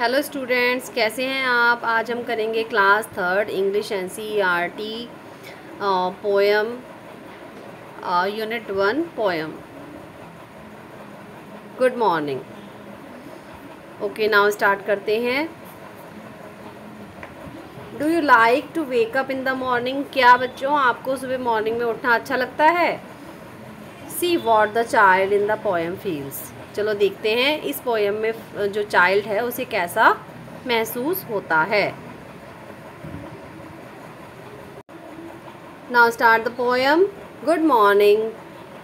Hello students कैसे हैं आप? आज हम करेंगे class third English N C R T poem unit one poem good morning okay now start करते हैं. Do you like to wake up in the morning क्या बच्चों, आपको सुबह मॉर्निंग में उठना अच्छा लगता है? See what the child in the poem feels चलो देखते हैं इस पोएम में जो चाइल्ड है, उसे कैसा महसूस होता है। Now start the poem good morning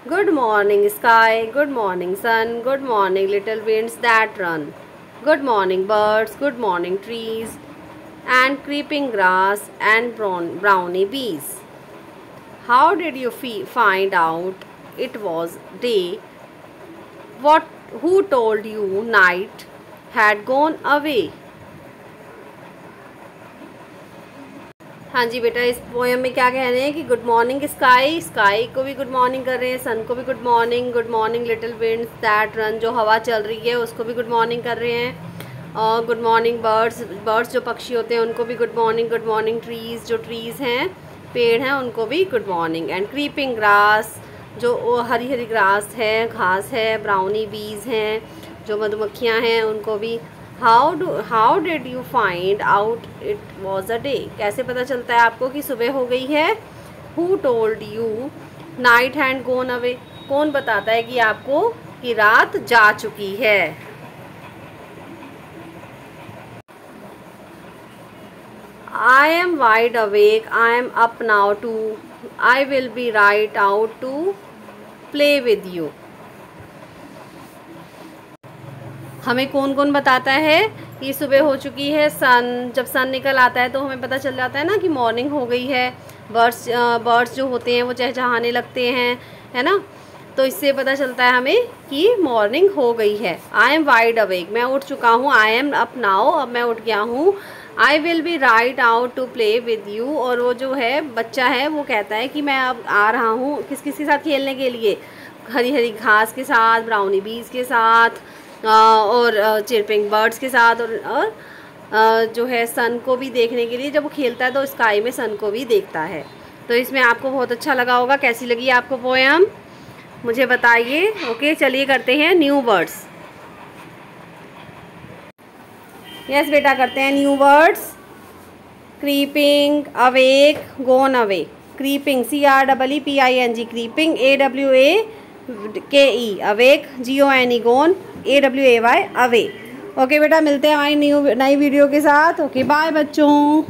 good morning sky good morning sun good morning little winds that run good morning birds good morning trees and creeping grass and brownie bees how did you find out it was day what who told you night had gone away? हाँ जी बेटा, इस poem में क्या कह रहे हैं कि good morning sky sky को भी गुड मॉर्निंग कर रहे हैं सन को भी good morning good morning little winds that run जो हवा चल रही है, उसको भी गुड मॉर्निंग कर रहे हैं। और गुड मॉर्निंग बर्ड्स बर्ड्स जो पक्षी होते हैं, उनको भी good morning good morning trees जो ट्रीज़ हैं, पेड़ हैं, उनको भी good morning and creeping grass जो हरी हरी ग्रास है, घास है ब्राउनी बीज हैं, जो मधुमक्खियाँ हैं, उनको भी how do how did you find out it was a day कैसे पता चलता है आपको कि सुबह हो गई है? Who told you night had gone away कौन बताता है कि आपको कि रात जा चुकी है? I am wide awake I am up now too I will be right out to play with you हमें कौन कौन बताता है? कि सुबह हो चुकी है सन जब सन निकल आता है तो हमें पता चल जाता है ना कि मॉर्निंग हो गई है। बर्ड्स बर्ड्स जो होते हैं वो चहचहाने लगते हैं, है ना? तो इससे पता चलता है हमें कि मॉर्निंग हो गई है। आई एम वाइड अवेक मैं उठ चुका हूँ। आई एम अप नाउ अब मैं उठ गया हूँ। I will be right out to play with you और वो जो है बच्चा है वो कहता है कि मैं अब आ रहा हूँ किस किस के साथ खेलने के लिए? हरी हरी घास के साथ ब्राउनी बीज के साथ और चिरपिंग बर्ड्स के साथ और, और जो है सन को भी देखने के लिए। जब वो खेलता है तो स्काई में सन को भी देखता है। तो इसमें आपको बहुत अच्छा लगा होगा। कैसी लगी आपको पोएम मुझे बताइए ओके चलिए करते हैं न्यू वर्ड्स यस बेटा, करते हैं new words creeping awake gone away creeping C R double E P I N G creeping A W A K E awake G O N E gone A W A Y away okay बेटा, मिलते हैं हमारी new नई video के साथ. Okay bye बच्चों.